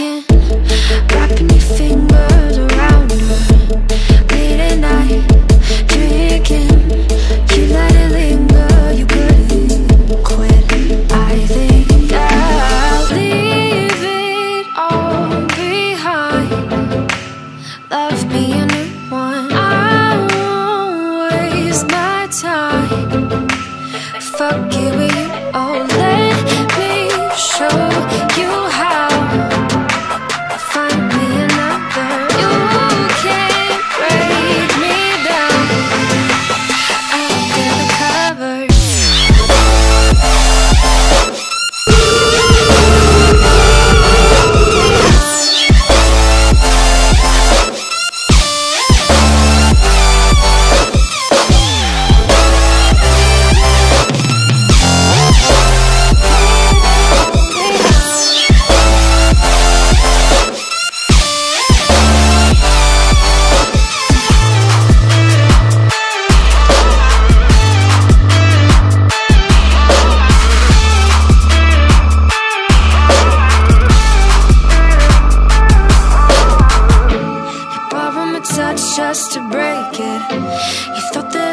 your fingers around Late at night, drinking. You let it linger, you couldn't quit. I think I'll leave it all behind. Love being new one. I won't waste my time. Fuck you just to break it. You thought that